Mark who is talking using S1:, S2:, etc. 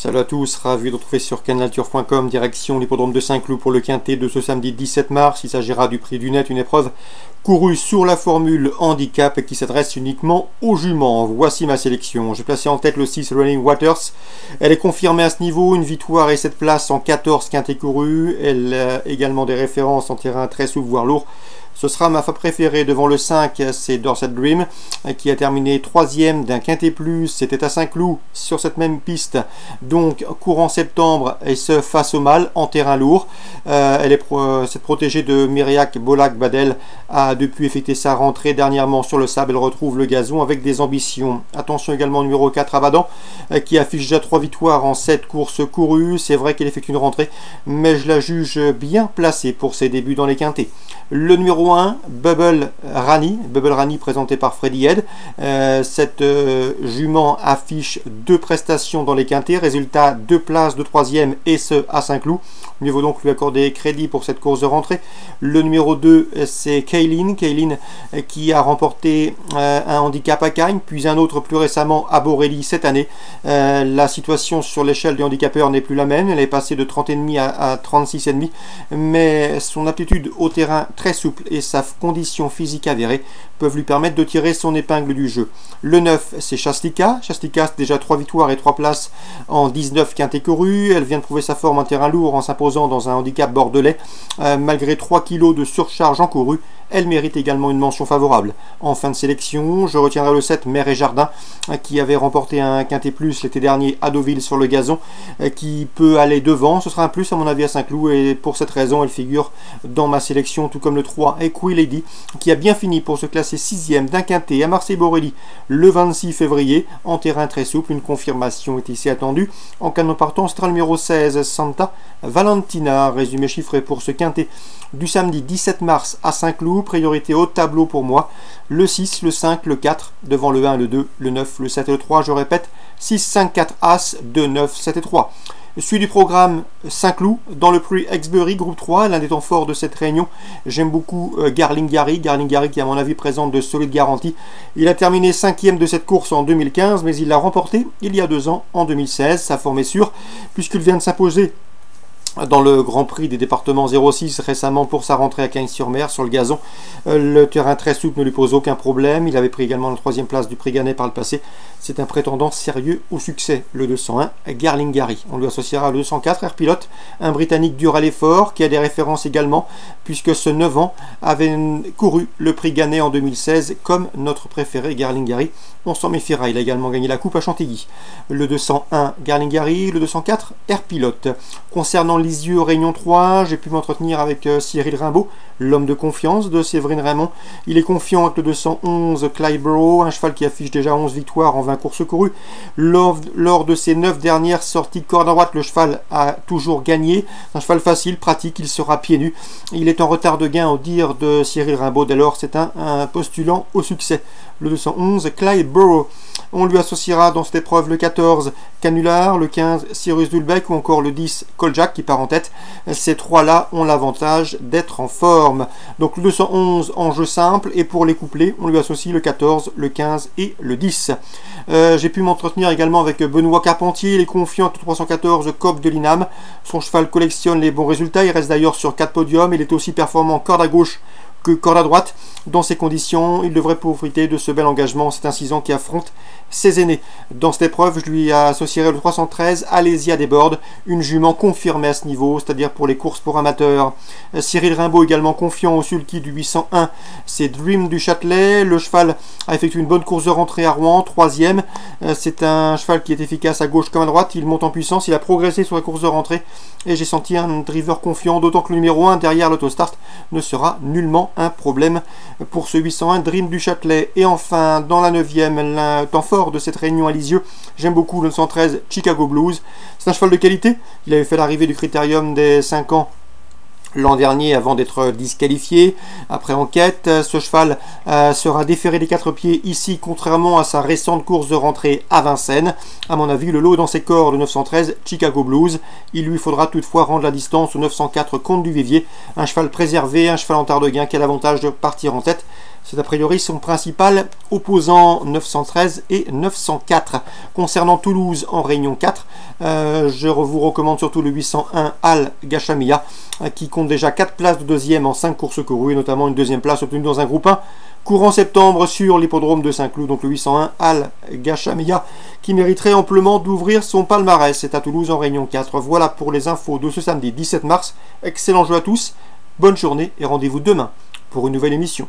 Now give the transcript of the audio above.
S1: Salut à tous, ravi de retrouver sur canalture.com, direction l'hippodrome de Saint-Cloud pour le quintet de ce samedi 17 mars. Il s'agira du prix du net, une épreuve courue sur la formule handicap qui s'adresse uniquement aux juments. Voici ma sélection. J'ai placé en tête le 6 Running Waters. Elle est confirmée à ce niveau, une victoire et cette place en 14 quintet courus. Elle a également des références en terrain très souple, voire lourd. Ce sera ma fa préférée devant le 5, c'est Dorset Dream, qui a terminé troisième d'un quintet plus. C'était à Saint-Cloud sur cette même piste, donc courant septembre, et ce face au mal en terrain lourd. Euh, elle est cette protégée de Myriac Bolac Badel a depuis effectué sa rentrée dernièrement sur le sable. Elle retrouve le gazon avec des ambitions. Attention également numéro 4 Abadan, euh, qui affiche déjà 3 victoires en 7 courses courues. C'est vrai qu'elle effectue une rentrée, mais je la juge bien placée pour ses débuts dans les quintés. Le numéro 1, Bubble Rani, Bubble Rani présenté par Freddy Head. Euh, cette euh, jument affiche deux prestations dans les quintés, résultat deux places de troisième et ce à Saint-Cloud. Mieux vaut donc lui accorder crédit pour cette course de rentrée. Le numéro 2, c'est Kaylin. Kaylin euh, qui a remporté un handicap à Cagnes, puis un autre plus récemment à Borelli cette année. la situation sur l'échelle des handicapeurs n'est plus la même. Elle est passée de 30,5 à, à 36,5. Mais son aptitude au terrain très souple et sa condition physique avérée peuvent lui permettre de tirer son épingle du jeu. Le 9, c'est. Chastika, c'est déjà 3 victoires et 3 places en 19 quintés courus. Elle vient de prouver sa forme en terrain lourd en s'imposant dans un handicap bordelais. Euh, malgré 3 kilos de surcharge encourue, elle mérite également une mention favorable. En fin de sélection, je retiendrai le 7 Mère et Jardin qui avait remporté un quintet plus l'été dernier à Deauville sur le gazon qui peut aller devant. Ce sera un plus à mon avis à Saint-Cloud et pour cette raison elle figure dans ma sélection tout comme le 3 Equi Lady qui a bien fini pour se classer 6 d'un quintet à Marseille-Borelli le 26 février en terrain très souple. Une confirmation est ici attendue. En canon partant, sera numéro 16 Santa Valentina. Résumé chiffré pour ce quintet du samedi 17 mars à Saint-Cloud. Priorité au tableau pour moi. Le 6, le 5, le 4, devant le 1, le 2, le 9, le 7 et le 3. Je répète, 6, 5, 4, As, 2, 9, 7 et 3. Suite du programme Saint-Cloud dans le prix Exbury groupe 3, l'un des temps forts de cette réunion. J'aime beaucoup euh, Garling Gary, Garling Gary qui à mon avis présente de solides garanties. Il a terminé cinquième de cette course en 2015, mais il l'a remporté il y a deux ans en 2016. Sa forme est sûre puisqu'il vient de s'imposer dans le Grand Prix des départements 06 récemment pour sa rentrée à Cagnes-sur-Mer sur le gazon. Euh, le terrain très souple ne lui pose aucun problème. Il avait pris également la troisième place du prix Gannet par le passé. C'est un prétendant sérieux au succès. Le 201, Garlingari. On lui associera le 204, Air Pilote, un Britannique dur à l'effort qui a des références également puisque ce 9 ans avait couru le prix Gannet en 2016 comme notre préféré Garlingari. On s'en méfiera. Il a également gagné la coupe à Chantilly. Le 201, Garlingari. Le 204, Air Pilote. Concernant Lisieux Réunion 3, j'ai pu m'entretenir avec euh, Cyril Rimbaud, l'homme de confiance de Séverine Raymond. Il est confiant avec le 211 Clyborough, un cheval qui affiche déjà 11 victoires en 20 courses courues. Lors, de ses 9 dernières sorties corde à droite, le cheval a toujours gagné. Un cheval facile, pratique, il sera pieds nus. Il est en retard de gain au dire de Cyril Rimbaud, dès lors c'est un, postulant au succès. Le 211 Clyborough. On lui associera dans cette épreuve le 14 Canular, le 15 Cyrus Dulbeck ou encore le 10 Koljack qui part en tête. Ces trois-là ont l'avantage d'être en forme. Donc le 211 en jeu simple et pour les couplets, on lui associe le 14, le 15 et le 10. Euh, j'ai pu m'entretenir également avec Benoît Carpentier, il est confiant à 314 Cop de l'INAM. Son cheval collectionne les bons résultats, il reste d'ailleurs sur 4 podiums, il est aussi performant corde à gauche que corde à droite. Dans ces conditions, il devrait profiter de ce bel engagement. C'est un 6 ans qui affronte ses aînés. Dans cette épreuve, je lui associerai le 313 Alésia des Bordes, une jument confirmée à ce niveau, c'est-à-dire pour les courses pour amateurs. Cyril Rimbaud également confiant au sulky du 801, c'est Dream du Châtelet. Le cheval a effectué une bonne course de rentrée à Rouen, troisième. C'est un cheval qui est efficace à gauche comme à droite. Il monte en puissance, il a progressé sur la course de rentrée et j'ai senti un driver confiant, d'autant que le numéro 1 derrière l'autostart ne sera nullement un problème pour ce 801 Dream du Châtelet. Et enfin, dans la 9e, le temps fort de cette réunion à Lisieux, j'aime beaucoup le 113 Chicago Blues. C'est un cheval de qualité. Il avait fait l'arrivée du critérium des 5 ans l'an dernier avant d'être disqualifié. Après enquête, ce cheval euh, sera déféré des quatre pieds ici, contrairement à sa récente course de rentrée à Vincennes. À mon avis, le lot dans ses corps de 913 Chicago Blues. Il lui faudra toutefois rendre la distance au 904 Comte du Vivier. Un cheval préservé, un cheval en gain qui a l'avantage de partir en tête. C'est a priori son principal opposant 913 et 904. Concernant Toulouse en Réunion 4, euh, je vous recommande surtout le 801 Al Gachamia euh, qui compte déjà 4 places de deuxième en 5 courses courues et notamment une deuxième place obtenue dans un groupe 1 courant septembre sur l'hippodrome de Saint-Cloud, donc le 801 Al Gachamia qui mériterait amplement d'ouvrir son palmarès. C'est à Toulouse en Réunion 4. Voilà pour les infos de ce samedi 17 mars. Excellent jeu à tous, bonne journée et rendez-vous demain pour une nouvelle émission.